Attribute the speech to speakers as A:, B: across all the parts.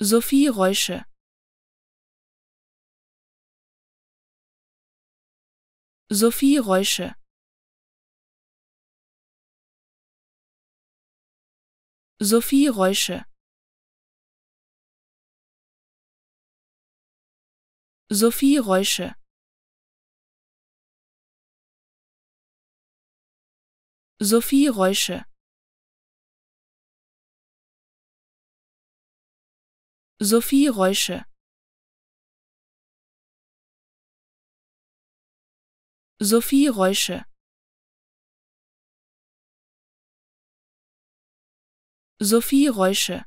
A: Sophie Reusche. Sophie Reusche. Sophie Reusche. Sophie Reusche. Sophie Reusche. Sophie Reusche. Sophie Reusche. Sophie Reusche.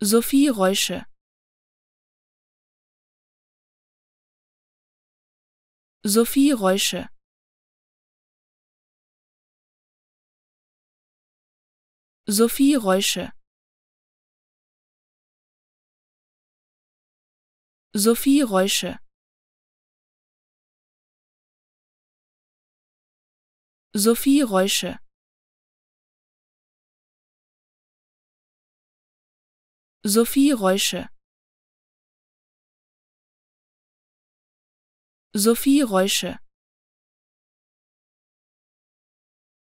A: Sophie Reusche. Sophie Reusche. Sophie Reusche. Sophie Reusche. Sophie Reusche. Sophie Reusche. Sophie Reusche.